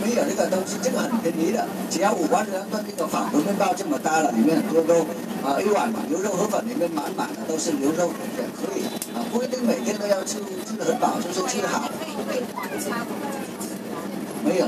没有这个东西，这个很便宜的，只要五万人那个法国面包这么大了，里面很多肉，啊，一碗嘛牛肉河粉里面满满的都是牛肉，也可以，啊，不一定每天都要吃吃的很饱，就是吃的好，没有。